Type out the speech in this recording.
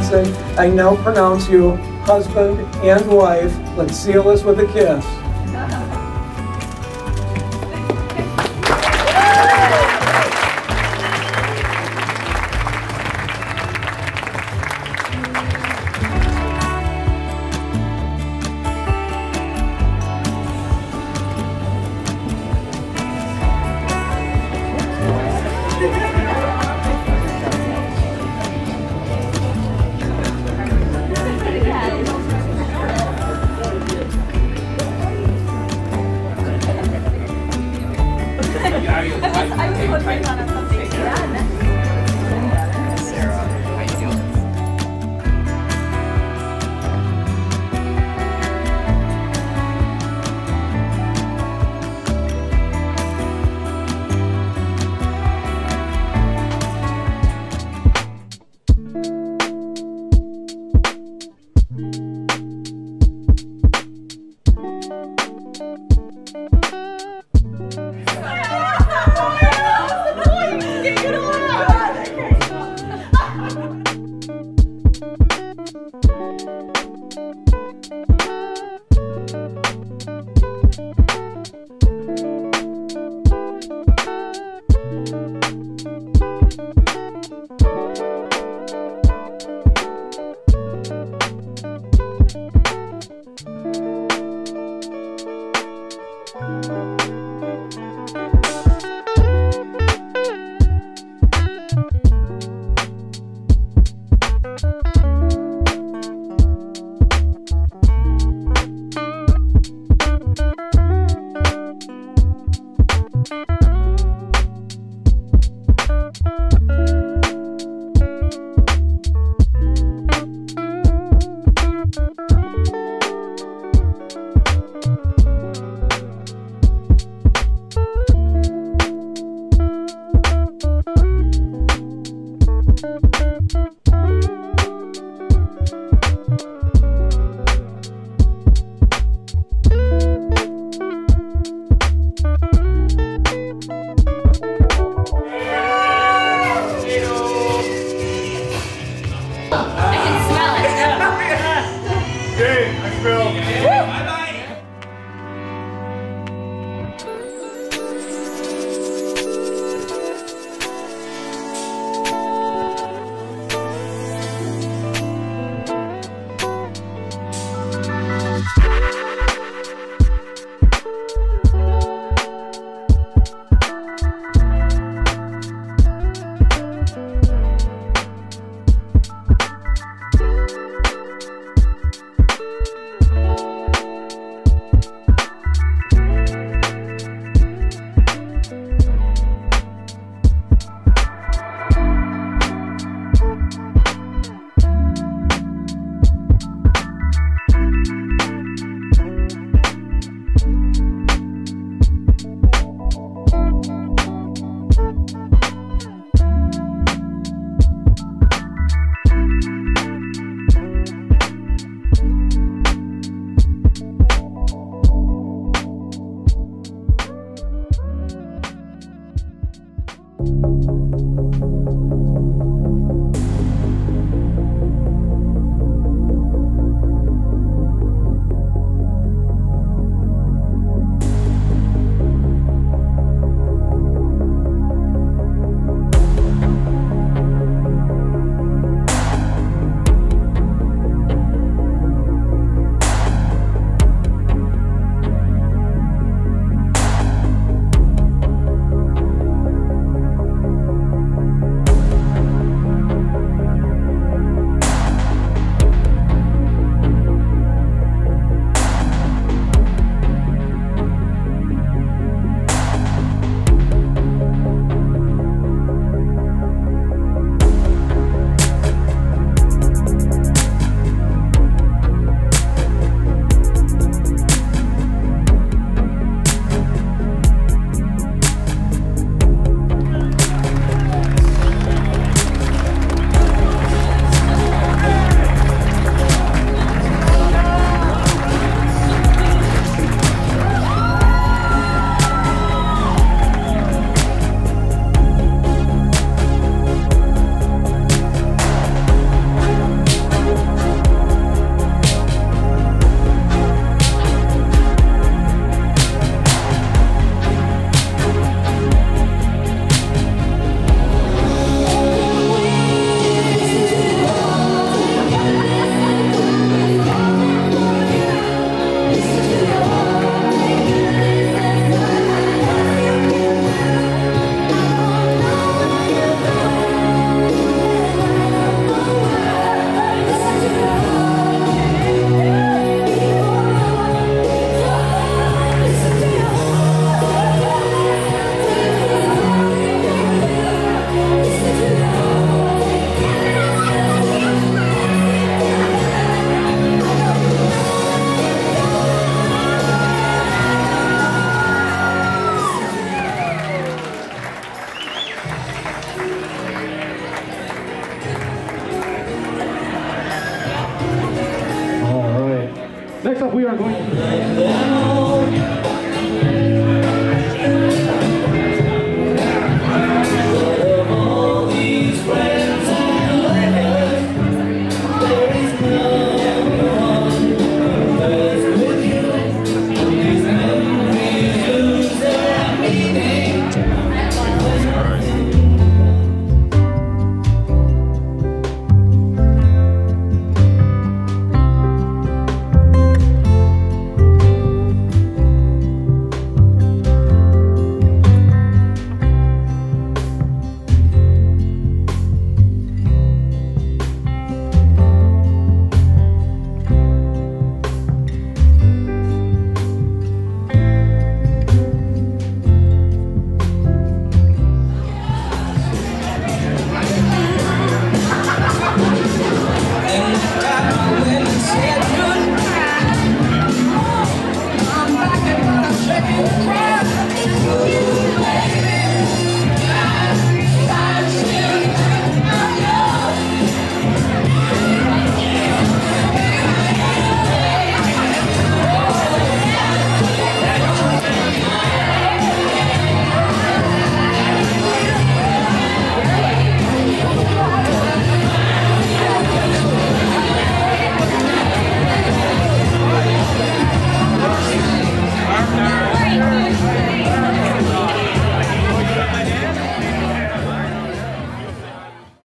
Johnson, I now pronounce you husband and wife. Let's seal this with a kiss. Right. Next up, we are going